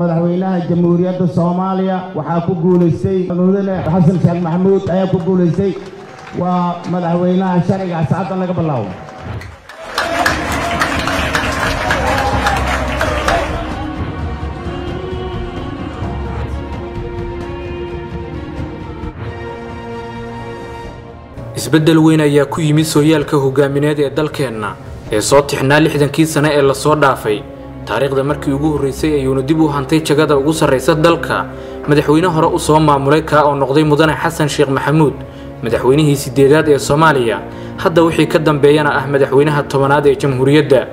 madaxweynaha jamhuuriyadda soomaaliya waxaa ku guulaystay mudane xasan sheekh maxamuud ayaa ku guulaystay waa madaxweynaha sharciga saacaddan laga bilaabo. Isbeddel weyn ayaa ku yimid sooyaalka hogaamineed ee dalkeenna ee soo tixnaa lixdankii sane ee la soo dhaafay taariikhda markii ugu horraysay ayuuna dib u hantay jagada ugu sarraysa dalka. Madaxweyne hore u soo maamulay kaa oo noqday mudane xasan sheekh maxamuud madaxweynihii siddeedaad ee soomaaliya. Hadda wixii ka dambeeyana ah madaxweynaha tobanaad ee jamhuuriyadda.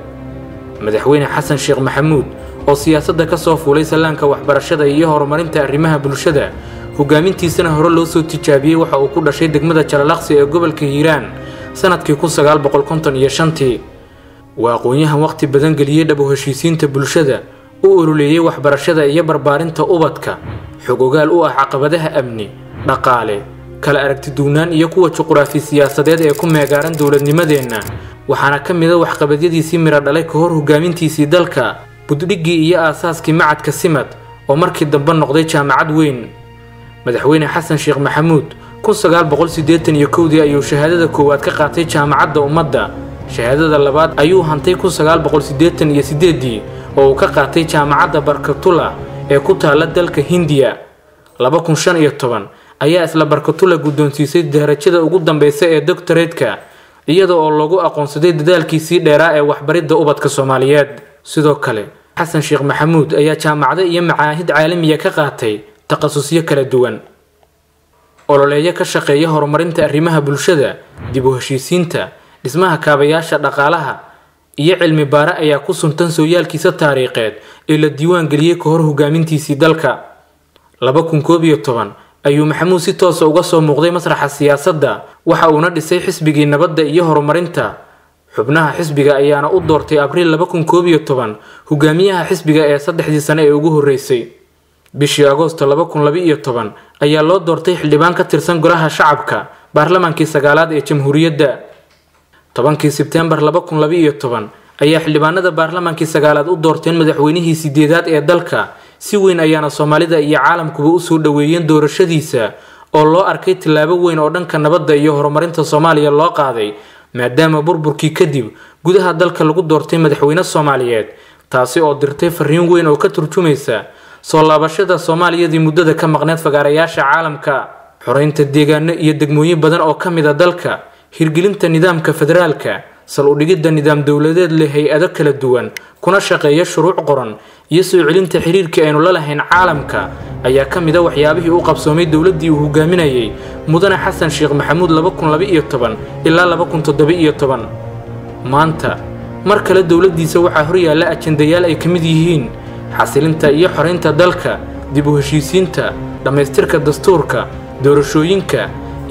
Madaxweyne xasan sheekh maxamuud oo siyaasadda ka soo fuulay sallaanka waxbarashada iyo horumarinta arrimaha bulshada hogaamintiisana hore loo soo tijaabiyey waxa uu ku dhashay degmada jalalaqsi ee gobolka hiiraan sannadkii kun sagaal boqol konton iyo shantii waa aqoon-yahan wakhti badan geliyey dhabo heshiisiinta bulshada u ololeeyey waxbarashada iyo barbaarinta ubadka xog ogaal u ah caqabadaha amni dhaqaale kala aragtiduwnaan iyo kuwa juquraafi siyaasadeed ee ku meegaaran dowladnimadeenna. Waxaana ka mida waxqabadyadiisii midho dhalay ka hor hogaamintiisii dalka buddhiggii iyo aasaaskii macadka simad oo markii dambe noqday jaamacad weyn. Madaxweyne xasan sheekh maxamuud ayuu shahaadada koowaad ka qaatay jaamacadda ummadda shahaadada labaad ayuu hantay kun sagaal boqol iyo siddeeddii oo uu ka qaatay jaamacadda barkatula ee ku taalla dalka hindiya. Laba kun shan iyo toban ayaa isla barkatula guddoonsiisay darajada ugu dambaysa ee doctoreedka iyada oo lagu aqoonsaday dadaalkiisii dheeraa ee waxbaridda ubadka soomaaliyeed. Sidoo kale xasan sheekh maxamuud ayaa jaamacado iyo macaahid caalamiya ka qaatay takhasusyo kala duwan. Ololeeyo ka shaqeeya horumarinta arrimaha bulshada dib u heshiisiinta dhismaha kaabayaasha dhaqaalaha iyo cilmi baare ayaa ku suntan sooyaalkiisa taariikheed ee la diiwaan geliyey ka hor hogaamintiisii dalka. Laba kun koob iyo toban ayuu maxamuud si toosa uga soo muuqday masraxa siyaasadda waxa uuna dhisay xisbigii nabadda iyo horumarinta. Xubnaha xisbiga ayaana u doortay abriil laba kun koob iyo toban hogaamiyaha xisbiga ee saddexdii sane ee ugu horreysay. Bishii agoosto laba kun laba iyo toban ayaa loo doortay xildhibaan ka tirsan golaha shacabka baarlamaankii sagaalaad ee jamhuuriyadda tobankii toban ayaa xildhibaanada baarlamaankii sagaalaad u doorteen madaxweynihii sideedaad ee dalka. Si weyn ayaana soomaalida iyo caalamkuba u soo dhoweeyeen doorashadiisa oo loo arkay tillaabo weyn oo dhanka nabadda iyo horumarinta soomaaliya loo qaaday maadaama burburkii kadib gudaha dalka lagu doortay madaxweyne soomaaliyeed taasi oo dirtay fariin weyn oo ka turjumaysa soo laabashada soomaaliyadii muddada ka maqneed fagaarayaasha caalamka xoreynta deegaano iyo degmooyin badan oo ka mid a dalka hirgelinta nidaamka federaalka sal udhigidda nidaam dowladeed leh hay'ado kala duwan kuna shaqeeya shuruuc qoran iyo soo celinta xiriirkii aynu la lahayn caalamka ayaa ka mid a waxyaabihii u qabsoomay dowladdii uu hogaaminayay mudane xasan sheekh maxamuud ilaa maanta mar kale dowladdiisa waxaa horyaalla ajendayaal ay ka mid yihiin xasilinta iyo xoreynta dalka dib u heshiisiinta dhammaystirka dastuurka doorashooyinka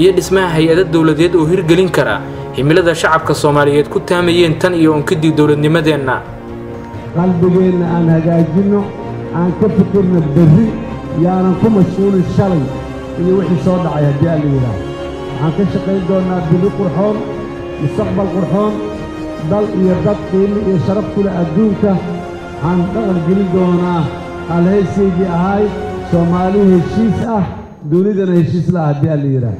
iyo dhismaha hay'ado dowladeed oo hirgelin kara. Himilada shacabka soomaaliyeed ku taamayeen tan iyo unkidii dowladnimadeenna. Qalbigeenna aan hagaajinno aan ka fikirno berri yaanan ku mashquulin shalay iyo wixii soo dhacay haddii aan la yidhaaho waxaan ka shaqayn doonnaa bili qurxoon mustaqbal qurxoon dal iyo dad qiimi iyo sharaf kuleh adduunka. Waxaan dhaqan gelin doonaa halhaysaygii ahay soomaali heshiis ah dunidana heshiis laah haddii aan la yidhaaho